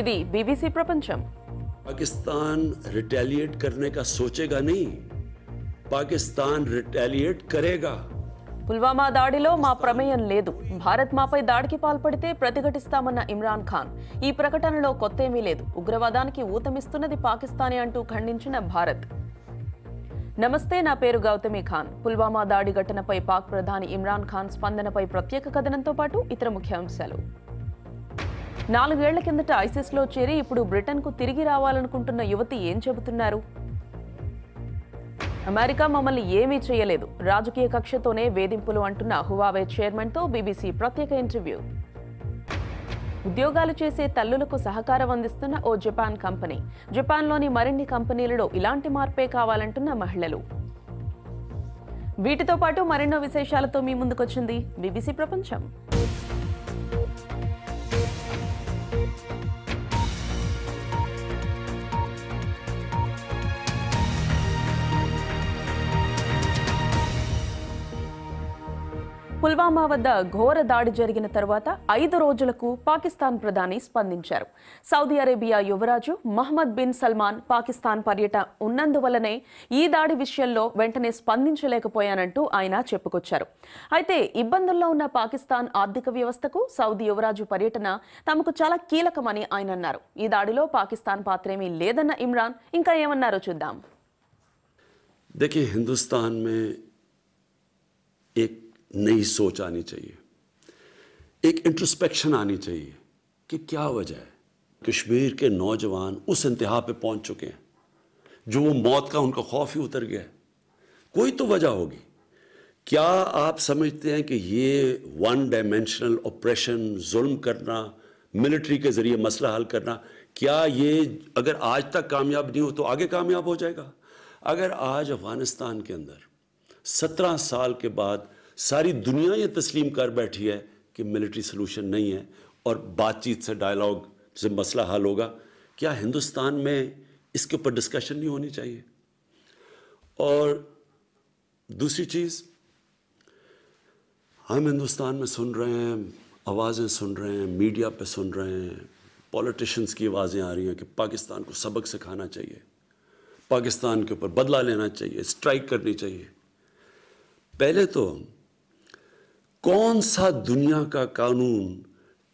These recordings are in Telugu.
ఇది బీబీసీ ప్రపంచం पाकिस्तान रिटेलिएट करने का सोचेगा नहीं पाकिस्तान रिटेलिएट करेगा పుల్వామా దాడిలో మా ప్రమేయం లేదు భారత్ మాపై దాడికి పాల్పడితే ప్రతిఘటిస్తామన్న ఇమ్రాన్ ఖాన్ ఈ ప్రకటనలో కొత్తేమీ లేదు ఉగ్రవాదానికి ఊతమిస్తున్నది పాకిస్తానే అంటూ ఖండించిన భారత్ నమస్తే నా పేరు గౌతమి ఖాన్ పుల్వామా దాడి ఘటనపై పాక్ ప్రధాని ఇమ్రాన్ ఖాన్ స్పందనపై ప్రత్యేక కథనంతో పాటు ఇతర ముఖ్యాంశాలు నాలుగేళ్ళ కిందట ఐసిస్లో చేరి ఇప్పుడు బ్రిటన్కు తిరిగి రావాలనుకుంటున్న యువతి ఏం చెబుతున్నారు? అమెరికా మమ్మల్ని ఏమీ చేయలేదు. రాజకీయ కక్షతోనే వేధింపులు అంటున్న హువావే చైర్మన్తో బీబీసీ ప్రత్యేక ఇంటర్వ్యూ. ఉద్యోగాలు చేసే తల్లులకు సహకారం అందిస్తున్న ఓ జపాన్ కంపెనీ. జపాన్లోని మరిన్ని కంపెనీలలో ఇలాంటి మార్పే కావాలంటున్న మహిళలు. వీటితో పాటు మరెన్నో విశేషాలతో మీ ముందుకొచ్చింది బీబీసీ ప్రపంచం. పుల్వామా వద్ద ఘోర దాడి జరిగిన తర్వాత ఐదు రోజులకు పాకిస్తాన్ ప్రధాని స్పందించారు సౌదీ అరేబియా యువరాజు మహమ్మద్ బిన్ సల్మాన్ పాకిస్తాన్ పర్యటన ఉన్నందువల్లనే ఈ దాడి విషయంలో వెంటనే స్పందించలేకపోయానంటూ ఆయన చెప్పుకొచ్చారు అయితే ఇబ్బందుల్లో ఉన్న పాకిస్తాన్ ఆర్థిక వ్యవస్థకు సౌదీ యువరాజు పర్యటన తమకు చాలా కీలకమని ఆయన అన్నారు ఈ దాడిలో పాకిస్తాన్ పాత్రేమీ లేదన్న ఇమ్రాన్ ఇంకా ఏమన్నారో చూద్దాం देखिए हिंदुस्तान में एक نئی سوچ آنی چاہیے۔ ایک انٹرسپیکشن آنی چاہیے کہ کیا وجہ ہے؟ کشمیر کے نوجوان اس انتہا پہ پہنچ چکے ہیں جو وہ موت کا ان کا خوف ہی اتر گیا ہے۔ کوئی تو وجہ ہوگی۔ کیا آپ سمجھتے ہیں کہ یہ ون ڈائمینشنل آپریشن ظلم کرنا ملٹری کے ذریعے مسئلہ حل کرنا، کیا یہ اگر آج تک کامیاب نہیں ہو تو آگے کامیاب ہو جائے گا؟ اگر آج افغانستان کے اندر سترہ سال کے بعد ساری دنیا یہ تسلیم کر بیٹھی ہے کہ ملٹری سلوشن نہیں ہے اور بات چیت سے ڈائلاگ سے مسئلہ حل ہوگا۔ کیا ہندوستان میں اس کے اوپر ڈسکشن نہیں ہونی چاہیے؟ اور دوسری چیز، ہم ہندوستان میں سن رہے ہیں، آوازیں سن رہے ہیں میڈیا پہ سن رہے ہیں پولیٹیشنس کی آوازیں آ رہی ہیں کہ پاکستان کو سبق سکھانا چاہیے۔ پاکستان کے اوپر بدلہ لینا چاہیے اسٹرائک کرنی چاہیے۔ پہلے تو کون سا دنیا کا قانون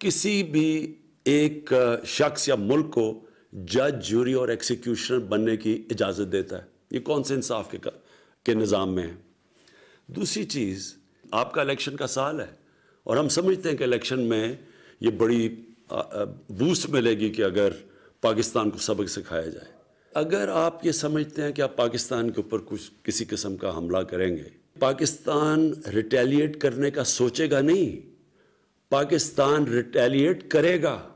کسی بھی ایک شخص یا ملک کو جج، جوری اور ایکسیکیوشنر بننے کی اجازت دیتا ہے؟ یہ کون سے انصاف کے کے نظام میں ہے دوسری چیز، آپ کا الیکشن کا سال ہے اور ہم سمجھتے ہیں کہ الیکشن میں یہ بڑی بوسٹ ملے گی کہ اگر پاکستان کو سبق سکھایا جائے۔ اگر آپ یہ سمجھتے ہیں کہ آپ پاکستان کے اوپر کچھ، کسی قسم کا حملہ کریں گے پاکستان ریٹیلیٹ کرنے کا سوچے گا نہیں پاکستان ریٹیلیٹ کرے گا۔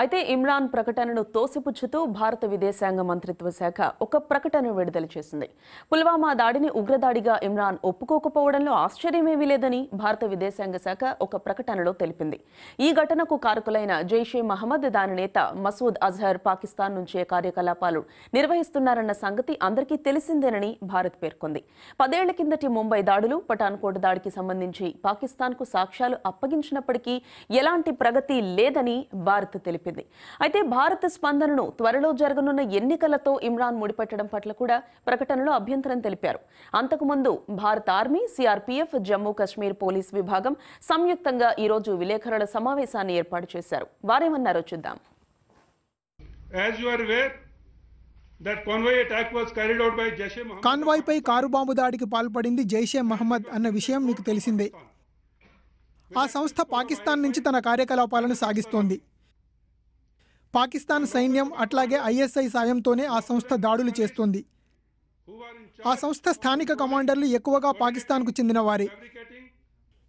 అయితే ఇమ్రాన్ ప్రకటనను తోసిపుచ్చుతూ భారత విదేశాంగ మంత్రిత్వ శాఖ ఒక ప్రకటన విడుదల చేసింది. పుల్వామా దాడిని ఉగ్రదాడిగా ఇమ్రాన్ ఒప్పుకోకపోవడంలో ఆశ్చర్యమేమీ లేదని భారత విదేశాంగ శాఖ ఒక ప్రకటనలో తెలిపింది. ఈ ఘటనకు కారకులైన జైషే మహమ్మద్ దాని నేత మసూద్ అజహర్ పాకిస్తాన్ నుంచే కార్యకలాపాలు నిర్వహిస్తున్నారన్న సంగతి అందరికీ తెలిసిందేనని భారత్ పేర్కొంది. పదేళ్ళ కిందటి ముంబై దాడులు పఠాన్కోట్ దాడికి సంబంధించి పాకిస్తాన్కు సాక్ష్యాలు అప్పగించినప్పటికీ ఎలాంటి ప్రగతి లేదని భారత్ తెలిపింది. తెలిపింది. అయితే భారత స్పందనను త్వరలో జరగనున్న ఎన్నికలతో ఇమ్రాన్ ముడిపెట్టడం పట్ల కూడా ప్రకటనలో అభ్యంతరం తెలిపారు. అంతకుముందు భారత army CRPF Jammu Kashmir police విభాగం సంయుక్తంగా ఈ రోజు విలేకరుల సమావేశాన్ని ఏర్పాటు చేశారు. వారేమన్నారో చూద్దాం. As you are aware, that convoy attack was carried out by Jaish Mohammed. కాన్వాయ్పై కారు బాంబు దాడికి పాల్పడింది జైషే మహమ్మద్ అన్న విషయం మీకు తెలిసిందే. ఆ సంస్థ పాకిస్తాన్ నుంచి తన కార్యకలాపాలను సాగిస్తోంది. పాకిస్తాన్ సైన్యం అట్లాగే ఐఎస్ఐ సాయంతోనే ఆ సంస్థ దాడులు చేస్తోంది. ఆ సంస్థ స్థానిక కమాండర్లు ఎక్కువగా పాకిస్తాన్కు చెందిన వారే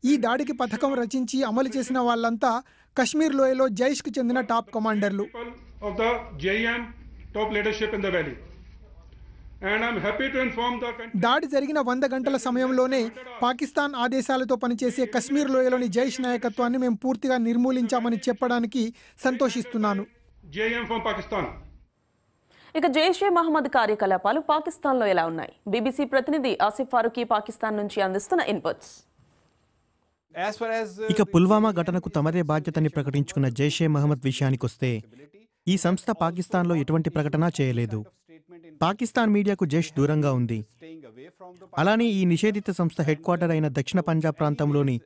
ఈ దాడికి పథకం రచించి అమలు చేసిన వాళ్ళంతా కశ్మీర్ లోయలో జైష్కు చెందిన టాప్ కమాండర్లు. దాడి జరిగిన వంద గంటల సమయంలోనే పాకిస్తాన్ ఆదేశాలతో పనిచేసే కశ్మీర్ లోయలోని జైష్ నాయకత్వాన్ని మేము పూర్తిగా నిర్మూలించామని చెప్పడానికి సంతోషిస్తున్నాను. Pakistan. ఇక జైషే మహమ్మద్ కార్యకలాపాలు పాకిస్తాన్లో ఎలా ఉన్నాయి? బీబీసీ ప్రతినిధి ఆసిఫ్ ఫారూకీ పాకిస్తాన్ నుంచి అందిస్తున్న ఇన్పుట్స్. Uh, ఇక పుల్వామా ఘటనకు తమదే బాధ్యతని ప్రకటించుకున్న జైషే మహమ్మద్ విషయానికొస్తే ఈ సంస్థ పాకిస్తాన్లో ఎటువంటి ప్రకటన చేయలేదు. పాకిస్తాన్ మీడియాకు జైష్ దూరంగా ఉంది. అలానే ఈ నిషేధిత సంస్థ హెడ్ క్వార్టర్ అయిన దక్షిణ పంజాబ్ ప్రాంతంలోని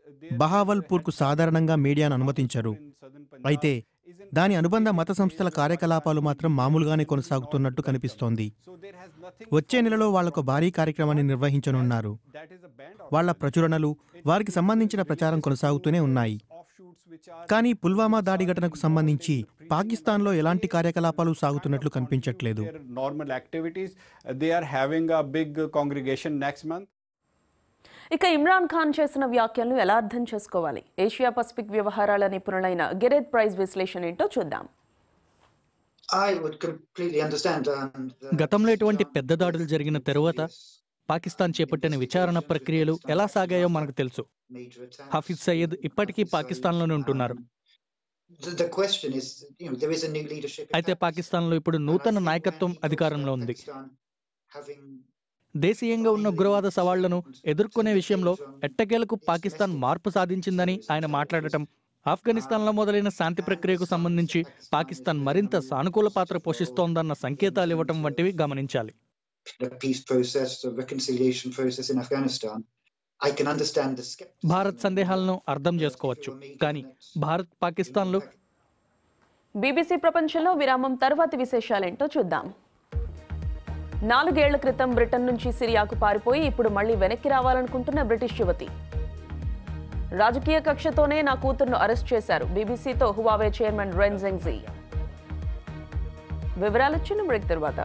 బహావల్పూర్కు సాధారణంగా మీడియాను అనుమతించరు. అయితే దాని అనుబంధ మత సంస్థల కార్యకలాపాలు మాత్రం మామూలుగానే కొనసాగుతున్నట్టు కనిపిస్తోంది. వచ్చే నెలలో వాళ్ళకు భారీ కార్యక్రమాన్ని నిర్వహించనున్నారు. వాళ్ళ ప్రచురణలు వారికి సంబంధించిన ప్రచారం కొనసాగుతూనే ఉన్నాయి. కానీ పుల్వామా దాడి ఘటనకు సంబంధించి పాకిస్తాన్లో ఎలాంటి కార్యకలాపాలు సాగుతున్నట్లు కనిపించట్లేదు. Normal activities they are having a big congregation next month. ఇక ఇమ్రాన్ ఖాన్ చేసిన వ్యాఖ్యలను ఎలా అర్థం చేసుకోవాలి? ఏషియా పసిఫిక్ వ్యవహారాల నిపుణులైన గెరెత్ ప్రైజ్ విశ్లేషణ ఏంటో చూద్దాం. Um, గతంలో ఇటువంటి పెద్ద దాడులు జరిగిన తరువాత పాకిస్తాన్ చేపట్టిన విచారణ ప్రక్రియలు ఎలా సాగాయో మనకు తెలుసు. హఫీజ్ సయ్యద్ ఇప్పటికీ So, పాకిస్తాన్లోనే ఉంటున్నారు. um, అయితే పాకిస్తాన్లో ఇప్పుడు నూతన నాయకత్వం అధికారంలో ఉంది. దేశీయంగా ఉన్న ఉగ్రవాద సవాళ్ళను ఎదుర్కొనే విషయంలో ఎట్టకేలకు పాకిస్తాన్ మార్పు సాధించిందని ఆయన మాట్లాడటం ఆఫ్ఘనిస్తాన్లో మొదలైన శాంతి ప్రక్రియకు సంబంధించి పాకిస్తాన్ మరింత సానుకూల పాత్ర పోషిస్తోందన్న సంకేతాలు ఇవ్వటం వంటివి గమనించాలి. భారత్ సందేహాలను అర్థం చేసుకోవచ్చు కానీ భారత్ పాకిస్తాన్లు బీబీసీ ప్రపంచంలో విరామం తర్వాతి విశేషాలేంటో చూద్దాం. నాలుగేళ్ళ క్రితం బ్రిటన్ నుంచి సిరియాకు పారిపోయి ఇప్పుడు మళ్ళీ వెనక్కి రావాలనుకుంటున్న బ్రిటిష్ యువతి. రాజకీయ కక్షతోనే నా కూతుర్ను అరెస్ట్ చేశారు బీబీసీతో హువావే చైర్మన్ రెన్ జెంగ్జీ. వివరాలు వచ్చిన బ్రేక్ తర్వాత.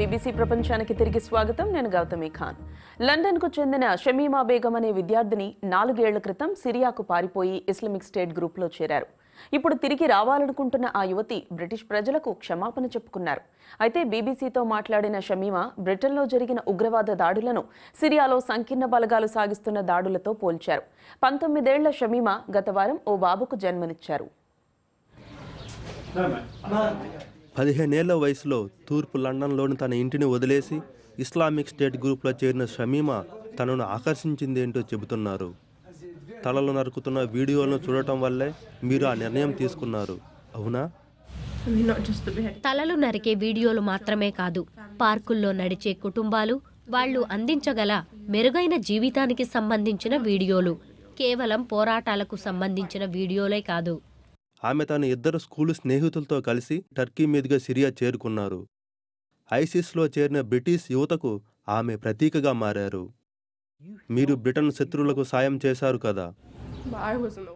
బీబీసీ ప్రపంచానికి తిరిగి స్వాగతం. నేను గౌతమి ఖాన్. లండన్కు చెందిన షమీమా బేగం అనే విద్యార్థిని నాలుగేళ్ళ క్రితం సిరియాకు పారిపోయి ఇస్లామిక్ స్టేట్ గ్రూప్లో చేరారు. ఇప్పుడు తిరిగి రావాలనుకుంటున్న ఆ యువతి బ్రిటిష్ ప్రజలకు క్షమాపణ చెప్పుకున్నారు. అయితే బీబీసీతో మాట్లాడిన షమీమా బ్రిటన్లో జరిగిన ఉగ్రవాద దాడులను సిరియాలో సంకీర్ణ బలగాలు సాగిస్తున్న దాడులతో పోల్చారు. పంతొమ్మిదేళ్ళ షమీమా గత వారం ఓ బాబుకు జన్మనిచ్చారు. పదిహేనేళ్ళ వయసులో తూర్పు లండన్లోని తన ఇంటిని వదిలేసి ఇస్లామిక్ స్టేట్ గ్రూప్లో చేరిన షమీమా తనను ఆకర్షించిందేంటో చెబుతున్నారు. తలలు నరుకుతున్న వీడియోలను చూడటం వల్లే మీరు ఆ నిర్ణయం తీసుకున్నారు. అవునా? తలలు నరికే వీడియోలు మాత్రమే కాదు పార్కుల్లో నడిచే కుటుంబాలు వాళ్ళు అందించగల మెరుగైన జీవితానికి సంబంధించిన వీడియోలు కేవలం పోరాటాలకు సంబంధించిన వీడియోలే కాదు. ఆమె తన ఇద్దరు స్కూలు స్నేహితులతో కలిసి టర్కీ మీదుగా సిరియా చేరుకున్నారు. ఐసిస్లో చేరిన బ్రిటిష్ యువతకు ఆమె ప్రతీకగా మారారు. మీరు బ్రిటన్ శత్రువులకు సాయం చేశారు కదా?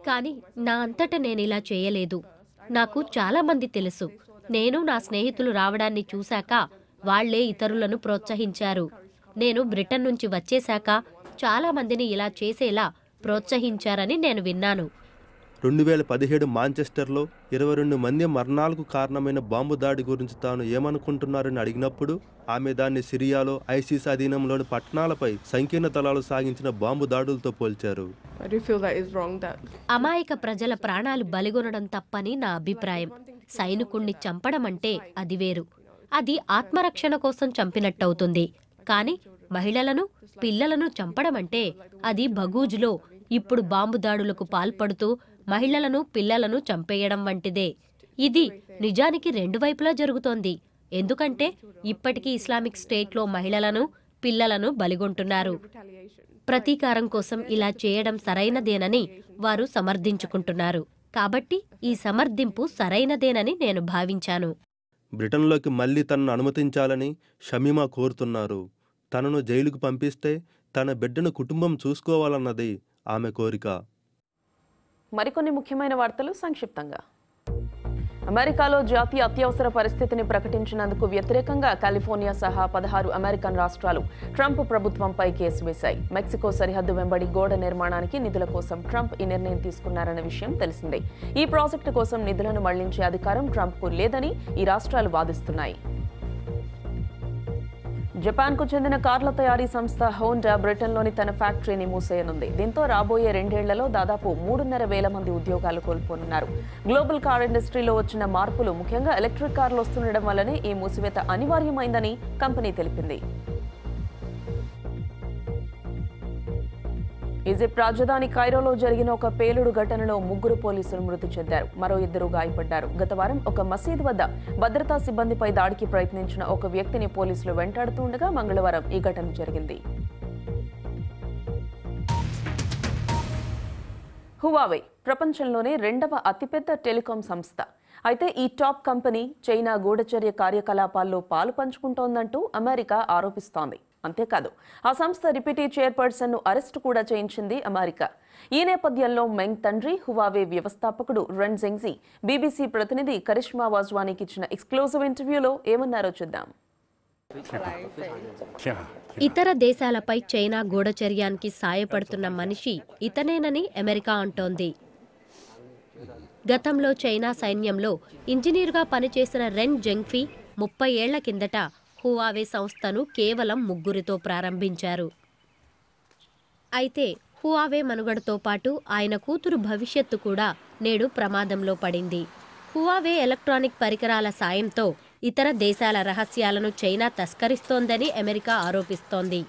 కానీ నా అంతట నేను ఇలా చేయలేదు. నాకు చాలా మంది తెలుసు. నేను నా స్నేహితులు రావడాన్ని చూశాక వాళ్ళే ఇతరులను ప్రోత్సహించారు. నేను బ్రిటన్ నుంచి వచ్చేశాక చాలా మందిని ఇలా చేసేలా ప్రోత్సహించారని నేను విన్నాను. రెండు వేల పదిహేడు మాంచెస్టర్లో ఇరవై రెండు మంది మరణాలకు కారణమైన బాంబు దాడి గురించి తాను ఏమనుకుంటున్నారని అడిగినప్పుడు ఆమె దాన్ని సిరియాలో ఐసిస్ అధీనంలోని పట్టణాలపై సంకీర్ణ తలాలు సాగించిన బాంబు దాడులతో పోల్చారు. I do feel that is wrong that అమాయక ప్రజల ప్రాణాలు బలిగొనడం తప్పని నా అభిప్రాయం. సైనికుణ్ణి చంపడం అంటే అది వేరు. అది ఆత్మరక్షణ కోసం చంపినట్టవుతుంది. కానీ మహిళలను పిల్లలను చంపడం అంటే అది భగూజ్లో ఇప్పుడు బాంబు దాడులకు పాల్పడుతూ మహిళలను పిల్లలను చంపేయడం వంటిదే. ఇది నిజానికి రెండు వైపులా జరుగుతోంది. ఎందుకంటే ఇప్పటికీ ఇస్లామిక్ స్టేట్లో మహిళలను పిల్లలను బలిగొంటున్నారు. ప్రతీకారం కోసం ఇలా చేయడం సరైనదేనని వారు సమర్థించుకుంటున్నారు. కాబట్టి ఈ సమర్థింపు సరైనదేనని నేను భావించాను. బ్రిటన్లోకి మళ్ళీ తనను అనుమతించాలని షమీమా కోరుతున్నారు. తనను జైలుకు పంపిస్తే తన బిడ్డను కుటుంబం చూసుకోవాలన్నది ఆమె కోరిక. మరికొన్ని ముఖ్యమైన వార్తలు సంక్షిప్తంగా. అమెరికాలో జాతీయ అత్యవసర పరిస్థితిని ప్రకటించినందుకు వ్యతిరేకంగా కాలిఫోర్నియా సహా పదహారు అమెరికన్ రాష్ట్రాలు ట్రంప్ ప్రభుత్వంపై కేసు వేశాయి. మెక్సికో సరిహద్దు వెంబడి గోడ నిర్మాణానికి నిధుల కోసం ట్రంప్ ఈ నిర్ణయం తీసుకున్నారన్న విషయం తెలిసిందే. ఈ ప్రాజెక్టు కోసం నిధులను మళ్ళించే అధికారం ట్రంప్కు లేదని ఈ రాష్ట్రాలు వాదిస్తున్నాయి. జపాన్కు చెందిన కార్ల తయారీ సంస్థ హోండా బ్రిటన్లోని తన ఫ్యాక్టరీని మూసేయనుంది. దీంతో రాబోయే రెండేళ్ళలో దాదాపు మూడున్నర వేల మంది ఉద్యోగాలు కోల్పోనున్నారు. గ్లోబల్ కార్ ఇండస్ట్రీలో వచ్చిన మార్పులు ముఖ్యంగా ఎలక్ట్రిక్ కార్లు వస్తుండడం వల్లనే ఈ మూసివేత అనివార్యమైందని కంపెనీ తెలిపింది. ఈజిప్ట్ రాజధాని కైరోలో జరిగిన ఒక పేలుడు ఘటనలో ముగ్గురు పోలీసులు మృతి చెందారు. మరో ఇద్దరు గాయపడ్డారు. గత వారం ఒక మసీదు వద్ద భద్రతా సిబ్బందిపై దాడికి ప్రయత్నించిన ఒక వ్యక్తిని పోలీసులు వెంటాడుతుండగా మంగళవారం ఈ ఘటన జరిగింది. హువావే ప్రపంచంలోనే రెండవ అతిపెద్ద టెలికాం సంస్థ. అయితే ఈ టాప్ కంపెనీ చైనా గూఢచర్య కార్యకలాపాల్లో పాలు పంచుకుంటోందంటూ అమెరికా ఆరోపిస్తోంది. అంతేకాదు ఆ సంస్థ డిప్యూటీ చైర్పర్సన్ను అరెస్టు కూడా చేయించింది అమెరికా. ఈ నేపథ్యంలో మెంగ్ తండ్రి హువావే వ్యవస్థాపకుడు రన్ జెంగ్జీ బీబీసీ ప్రతినిధి కరిష్మా వాజ్వానికి ఇచ్చిన ఎక్స్క్లూజివ్ ఇంటర్వ్యూలో ఏమన్నారో చూద్దాం. ఇతర దేశాలపై చైనా గూఢచర్యానికి సాయపడుతున్న మనిషి ఇతనేనని అమెరికా అంటోంది. గతంలో చైనా సైన్యంలో ఇంజనీర్గా పనిచేసిన రెన్ జెంగ్ఫీ ముప్పై ఏళ్ళ కిందట హువావే సంస్థను కేవలం ముగ్గురితో ప్రారంభించారు. అయితే హువావే మనుగడతో పాటు ఆయన కూతురు భవిష్యత్తు కూడా నేడు ప్రమాదంలో పడింది. హువావే ఎలక్ట్రానిక్ పరికరాల సాయంతో ఇతర దేశాల రహస్యాలను చైనా తస్కరిస్తోందని అమెరికా ఆరోపిస్తోంది.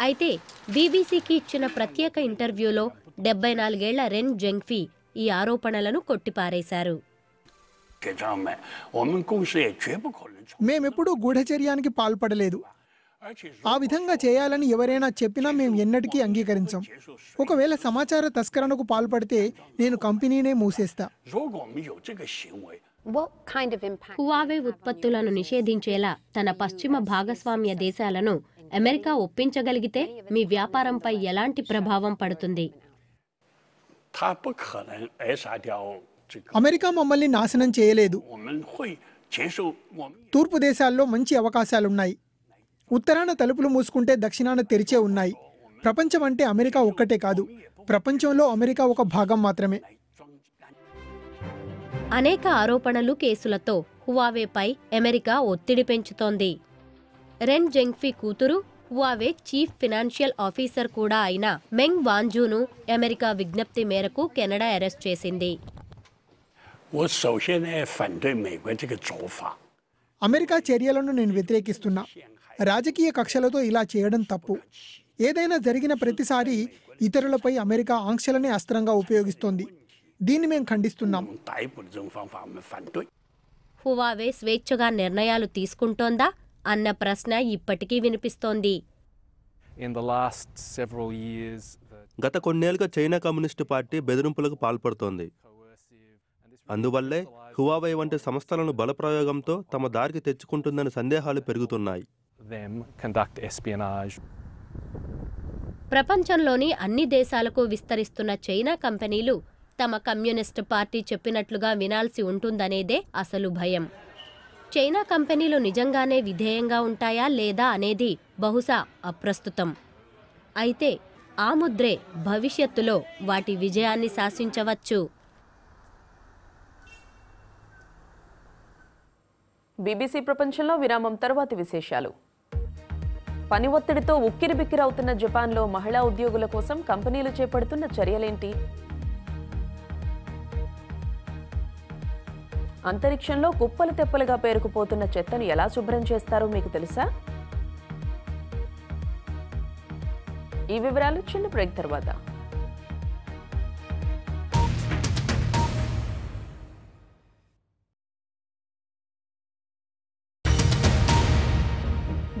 అయితే బీబీసీకి ఇచ్చిన ప్రత్యేక ఇంటర్వ్యూలో డెబ్బై నాలుగేళ్ళ రెన్ జెంగ్ఫీ ఈ ఆరోపణలను కొట్టిపారేశారు. మేమెప్పుడూ గూఢచర్యానికి పాల్పడలేదు. ఆ విధంగా చేయాలని ఎవరైనా చెప్పినా మేము ఎన్నటికీ అంగీకరించాం. ఒకవేళ సమాచార తస్కరణకు పాల్పడితే నేను కంపెనీనే మూసేస్తా. హువావే ఉత్పత్తులను నిషేధించేలా తన పశ్చిమ భాగస్వామ్య దేశాలను అమెరికా ఒప్పించగలిగితే మీ వ్యాపారంపై ఎలాంటి ప్రభావం పడుతుంది? అమెరికా మమ్మల్ని నాశనం చేయలేదు. తూర్పు దేశాల్లో మంచి అవకాశాలున్నాయి. ఉత్తరాన తలుపులు మూసుకుంటే దక్షిణాన తెరిచే ఉన్నాయి. ప్రపంచం అంటే అమెరికా ఒక్కటే కాదు. ప్రపంచంలో అమెరికా ఒక భాగం మాత్రమే. అనేక ఆరోపణలు కేసులతో హువావేపై అమెరికా ఒత్తిడి పెంచుతోంది. రెన్ జెంగ్ఫీ కూతురు హువావే చీఫ్ ఫినాన్షియల్ ఆఫీసర్ కూడా అయిన మెంగ్ వాంజూను అమెరికా విజ్ఞప్తి మేరకు కెనడా అరెస్ట్ చేసింది. 我首先呢反对美国这个做法。 అమెరికా చర్యలను నేను వ్యతిరేకిస్తున్నా రాజకీయ కక్షలతో ఇలా చేయడం తప్పు ఏదైనా జరిగిన ప్రతిసారి ఇతరులపై అమెరికా ఆంక్షలనే అస్త్రంగా ఉపయోగిస్తోంది దీన్ని మేము ఖండిస్తున్నాం 逮捕的这种方法我们反对。 హువావే స్వేచ్ఛగా నిర్ణయాలు తీసుకుంటోందా అన్న ప్రశ్న ఇప్పటికీ వినిపిస్తోంది In the last several years, the గత కొన్నేళ్లుగా చైనా కమ్యూనిస్టు పార్టీ బెదిరింపులకు పాల్పడుతోంది అందువల్లే హువావై వంటి సంస్థలను బలప్రయోగంతో తమ దారికి తెచ్చుకుంటుందనే సందేహాలు పెరుగుతున్నాయి. ప్రపంచంలోని అన్ని దేశాలకు విస్తరిస్తున్న చైనా కంపెనీలు తమ కమ్యూనిస్ట్ పార్టీ చెప్పినట్లుగా వినాల్సి ఉంటుందనేదే అసలు భయం. చైనా కంపెనీలు నిజంగానే విధేయంగా ఉంటాయా లేదా అనేది బహుశా అప్రస్తుతం. అయితే ఆ ముద్రే భవిష్యత్తులో వాటి విజయాన్ని శాసించవచ్చు. బీబీసీ ప్రపంచంలో విరామం తర్వాతి విశేషాలు. పని ఒత్తిడితో ఉక్కిరిబిక్కిరవుతున్న జపాన్లో మహిళా ఉద్యోగుల కోసం కంపెనీలు చేపడుతున్న చర్యలేంటి? అంతరిక్షంలో కుప్పలు తెప్పలుగా పేరుకుపోతున్న చెత్తను ఎలా శుభ్రం చేస్తారో మీకు తెలుసా? ఈ వివరాలు చిన్న బ్రేక్ తర్వాత.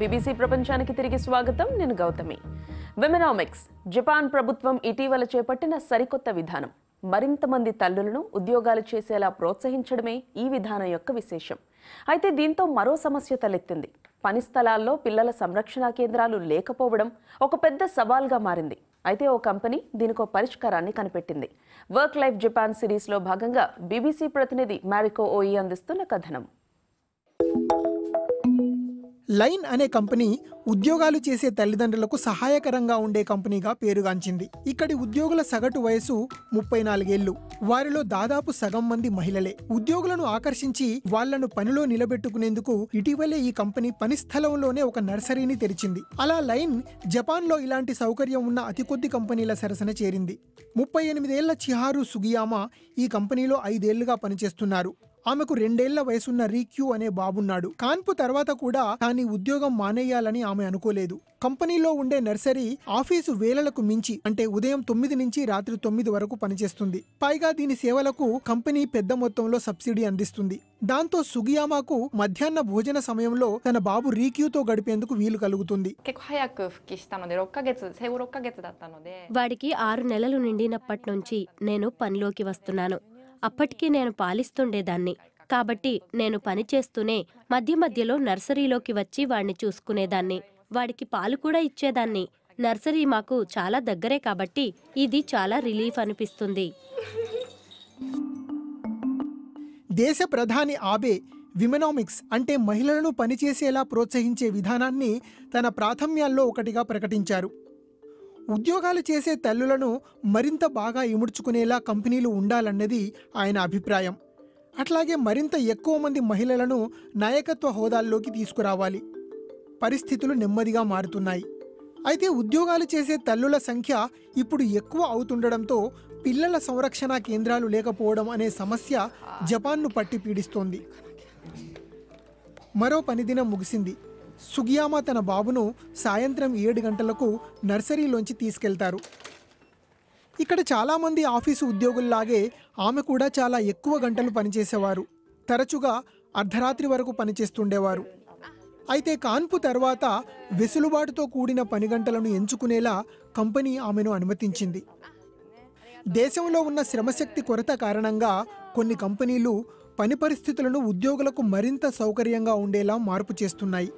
బీబీసీ ప్రపంచానికి తిరిగి స్వాగతం. నేను గౌతమి. విమెనామిక్స్ జపాన్ ప్రభుత్వం ఇటీవల చేపట్టిన సరికొత్త విధానం. మరింత మంది తల్లులను ఉద్యోగాలు చేసేలా ప్రోత్సహించడమే ఈ విధానం యొక్క విశేషం. అయితే దీంతో మరో సమస్య తలెత్తింది. పని స్థలాల్లో పిల్లల సంరక్షణ కేంద్రాలు లేకపోవడం ఒక పెద్ద సవాల్గా మారింది. అయితే ఓ కంపెనీ దీనికో పరిష్కారాన్ని కనిపెట్టింది. వర్క్ లైఫ్ జపాన్ సిరీస్లో భాగంగా బీబీసీ ప్రతినిధి మ్యారికో ఓయి అందిస్తున్న కథనం. లైన్ అనే కంపెనీ ఉద్యోగాలు చేసే తల్లిదండ్రులకు సహాయకరంగా ఉండే కంపెనీగా పేరుగాంచింది. ఇక్కడి ఉద్యోగుల సగటు వయసు ముప్పై నాలుగేళ్ళు వారిలో దాదాపు సగం మంది మహిళలే. ఉద్యోగులను ఆకర్షించి వాళ్ళను పనిలో నిలబెట్టుకునేందుకు ఇటీవలే ఈ కంపెనీ పని స్థలంలోనే ఒక నర్సరీని తెరిచింది. అలా లైన్ జపాన్లో ఇలాంటి సౌకర్యం ఉన్న అతి కొద్ది కంపెనీల సరసన చేరింది. ముప్పై ఎనిమిదేళ్ళ చిహారు సుగియామా ఈ కంపెనీలో ఐదేళ్ళుగా పనిచేస్తున్నారు. ఆమెకు రెండేళ్ళ వయసున్న రీక్యూ అనే బాబున్నాడు. కాన్పు తర్వాత కూడా తాని ఉద్యోగం మానేయాలని ఆమె అనుకోలేదు. కంపెనీలో ఉండే నర్సరీ ఆఫీసు వేలలకు మించి అంటే ఉదయం తొమ్మిది నుంచి రాత్రి తొమ్మిది వరకు పనిచేస్తుంది. పైగా దీని సేవలకు కంపెనీ పెద్ద మొత్తంలో సబ్సిడీ అందిస్తుంది. దాంతో సుగియామాకు మధ్యాహ్న భోజన సమయంలో తన బాబు రీక్యూతో గడిపేందుకు వీలు కలుగుతుంది. వాడికి ఆరు నెలలు నిండినప్పటి నుంచి నేను పనిలోకి వస్తున్నాను. అప్పటికీ నేను పాలిస్తుండేదాన్ని. కాబట్టి నేను పని చేస్తూనే మధ్య మధ్యలో నర్సరీలోకి వచ్చి వాడిని చూసుకునేదాన్ని. వాడికి పాలు కూడా ఇచ్చేదాన్ని. నర్సరీ మాకు చాలా దగ్గరే కాబట్టి ఇది చాలా రిలీఫ్ అనిపిస్తుంది. దేశ ప్రధాని ఆబే విమెనామిక్స్ అంటే మహిళలను పనిచేసేలా ప్రోత్సహించే విధానాన్ని తన ప్రాథమ్యాల్లో ఒకటిగా ప్రకటించారు. ఉద్యోగాలు చేసే తల్లులను మరింత బాగా ఇముడ్చుకునేలా కంపెనీలు ఉండాలన్నది ఆయన అభిప్రాయం. అట్లాగే మరింత ఎక్కువ మంది మహిళలను నాయకత్వ హోదాల్లోకి తీసుకురావాలి. పరిస్థితులు నెమ్మదిగా మారుతున్నాయి. అయితే ఉద్యోగాలు చేసే తల్లుల సంఖ్య ఇప్పుడు ఎక్కువ అవుతుండడంతో పిల్లల సంరక్షణ కేంద్రాలు లేకపోవడం అనే సమస్య జపాన్ను పట్టి పీడిస్తోంది. మరో పనిదినం ముగిసింది. సుగియామా తన బాబును సాయంత్రం ఏడు గంటలకు నర్సరీలోంచి తీసుకెళ్తారు. ఇక్కడ చాలామంది ఆఫీసు ఉద్యోగుల్లాగే ఆమె కూడా చాలా ఎక్కువ గంటలు పనిచేసేవారు. తరచుగా అర్ధరాత్రి వరకు పనిచేస్తుండేవారు. అయితే కాన్పు తర్వాత వెసులుబాటుతో కూడిన పని గంటలను ఎంచుకునేలా కంపెనీ ఆమెను అనుమతించింది. దేశంలో ఉన్న శ్రమశక్తి కొరత కారణంగా కొన్ని కంపెనీలు పని పరిస్థితులను ఉద్యోగులకు మరింత సౌకర్యంగా ఉండేలా మార్పు చేస్తున్నాయి.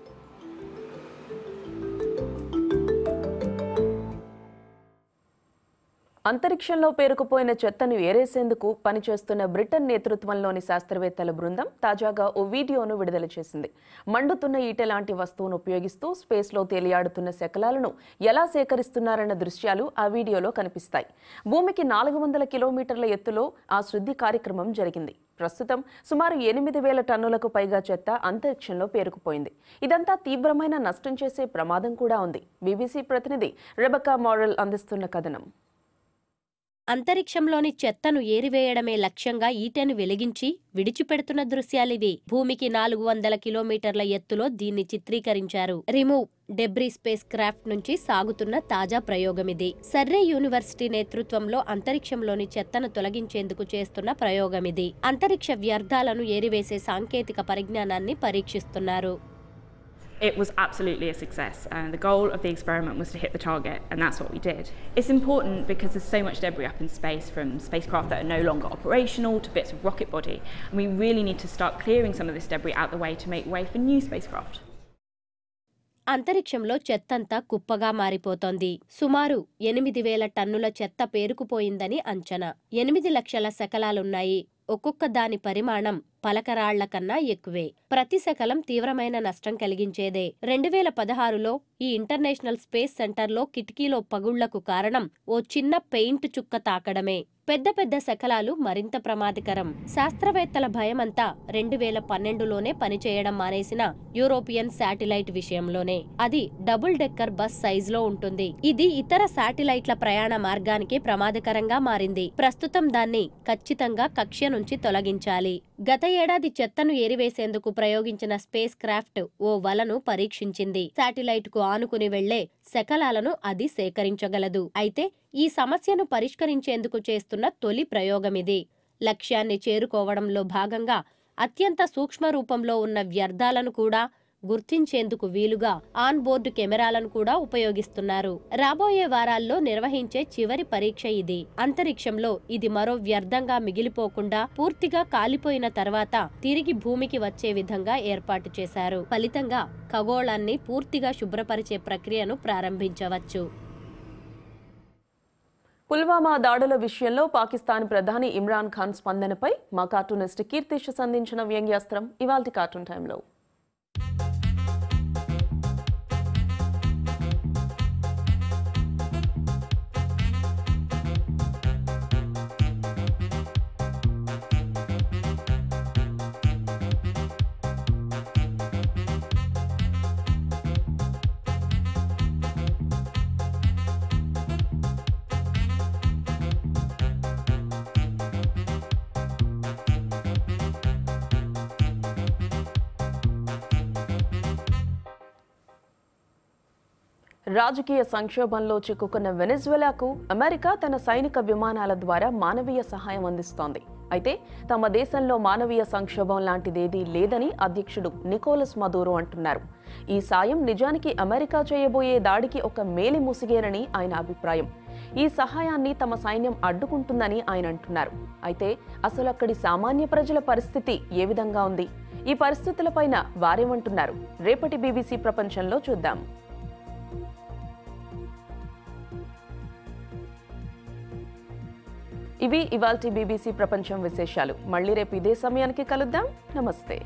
అంతరిక్షంలో పేరుకుపోయిన చెత్తను ఏరేసేందుకు పనిచేస్తున్న బ్రిటన్ నేతృత్వంలోని శాస్త్రవేత్తల బృందం తాజాగా ఓ వీడియోను విడుదల చేసింది. మండుతున్న ఈట లాంటి వస్తువును ఉపయోగిస్తూ స్పేస్లో తేలియాడుతున్న శకలాలను ఎలా సేకరిస్తున్నారన్న దృశ్యాలు ఆ వీడియోలో కనిపిస్తాయి. భూమికి నాలుగు వందల కిలోమీటర్ల ఎత్తులో ఆ శుద్ధి కార్యక్రమం జరిగింది. ప్రస్తుతం సుమారు ఎనిమిది వేల టన్నులకు పైగా చెత్త అంతరిక్షంలో పేరుకుపోయింది. ఇదంతా తీవ్రమైన నష్టం చేసే ప్రమాదం కూడా ఉంది. బీబీసీ ప్రతినిధి రెబకా మోడల్ అందిస్తున్న కథనం. అంతరిక్షంలోని చెత్తను ఏరివేయడమే లక్ష్యంగా ఈటెను వెలిగించి విడిచిపెడుతున్న దృశ్యాలివి. భూమికి నాలుగు వందల కిలోమీటర్ల ఎత్తులో దీన్ని చిత్రీకరించారు. రిమూవ్ డెబ్రీ స్పేస్ క్రాఫ్ట్ నుంచి సాగుతున్న తాజా ప్రయోగమిది. సర్రే యూనివర్సిటీ నేతృత్వంలో అంతరిక్షంలోని చెత్తను తొలగించేందుకు చేస్తున్న ప్రయోగమిది. అంతరిక్ష వ్యర్థాలను ఏరివేసే సాంకేతిక పరిజ్ఞానాన్ని పరీక్షిస్తున్నారు. It was absolutely a success. And the goal of the experiment was to hit the target, and that's what we did. It's important because there's so much debris up in space from spacecraft that are no longer operational to bits of rocket body. And we really need to start clearing some of this debris out the way to make way for new spacecraft. అంతరిక్షంలో చెత్తంతా కుప్పగా మారిపోతోంది సుమారు ఎనిమిది వేల టన్నుల చెత్త పేరుకుపోయిందని అంచనా ఎనిమిది లక్షల శకలాలున్నాయి ఒక్కొక్క దాని పరిమాణం పలకరాళ్ళ కన్నా ఎక్కువే. ప్రతి శకలం తీవ్రమైన నష్టం కలిగించేదే. రెండు వేల పదహారులో ఈ ఇంటర్నేషనల్ స్పేస్ సెంటర్లో కిటికీలో పగుళ్ళకు కారణం ఓ చిన్న పెయింట్ చుక్క తాకడమే. పెద్ద పెద్ద శకలాలు మరింత ప్రమాదకరం. శాస్త్రవేత్తల భయమంతా రెండు వేల పన్నెండులోనే పనిచేయడం మానేసిన యూరోపియన్ శాటిలైట్ విషయంలోనే. అది డబుల్ డెక్కర్ బస్ సైజులో ఉంటుంది. ఇది ఇతర శాటిలైట్ల ప్రయాణ మార్గానికి ప్రమాదకరంగా మారింది. ప్రస్తుతం దాన్ని ఖచ్చితంగా కక్ష్య నుంచి తొలగించాలి. గత ఏడాది చెత్తను ఏరివేసేందుకు ప్రయోగించిన స్పేస్ క్రాఫ్ట్ ఓ వలను పరీక్షించింది. శాటిలైట్కు ఆనుకుని వెళ్ళే శకలాలను అది సేకరించగలదు. అయితే ఈ సమస్యను పరిష్కరించేందుకు చేస్తున్న తొలి ప్రయోగమిది. లక్ష్యాన్ని చేరుకోవడంలో భాగంగా అత్యంత సూక్ష్మ రూపంలో ఉన్న వ్యర్థాలను కూడా గుర్తించేందుకు వీలుగా ఆన్ బోర్డు కెమెరాలను కూడా ఉపయోగిస్తున్నారు. రాబోయే వారాల్లో నిర్వహించే చివరి పరీక్ష ఇది. అంతరిక్షంలో ఇది మరో వ్యర్థంగా మిగిలిపోకుండా పూర్తిగా కాలిపోయిన తర్వాత తిరిగి భూమికి వచ్చే విధంగా ఏర్పాటు చేశారు. ఫలితంగా ఖగోళాన్ని పూర్తిగా శుభ్రపరిచే ప్రక్రియను ప్రారంభించవచ్చు. పుల్వామా దాడుల విషయంలో పాకిస్తాన్ ప్రధాని ఇమ్రాన్ ఖాన్ స్పందనపై మా కార్టూనిస్ట్ కీర్తిష్ సంధించిన వ్యంగ్యాస్త్రం ఇవాల్టి కార్టూన్ టైంలో. రాజకీయ సంక్షోభంలో చిక్కుకున్న వెనెజువెలాకు అమెరికా తన సైనిక విమానాల ద్వారా మానవీయ సహాయం అందిస్తోంది. అయితే తమ దేశంలో మానవీయ సంక్షోభం లాంటిదేదీ లేదని అధ్యక్షుడు నికోలస్ మదూరో అంటున్నారు. ఈ సాయం నిజానికి అమెరికా చేయబోయే దాడికి ఒక మేలి ముసిగేనని ఆయన అభిప్రాయం. ఈ సహాయాన్ని తమ సైన్యం అడ్డుకుంటుందని ఆయన అంటున్నారు. అయితే అసలు అక్కడి సామాన్య ప్రజల పరిస్థితి ఏ విధంగా ఉంది? ఈ పరిస్థితులపైన వారేమంటున్నారు? రేపటి బీబీసీ ప్రపంచంలో చూద్దాం. ఇవి ఇవాల్టి బీబీసీ ప్రపంచం విశేషాలు. మళ్ళీ రేపు ఇదే సమయానికి కలుద్దాం. నమస్తే.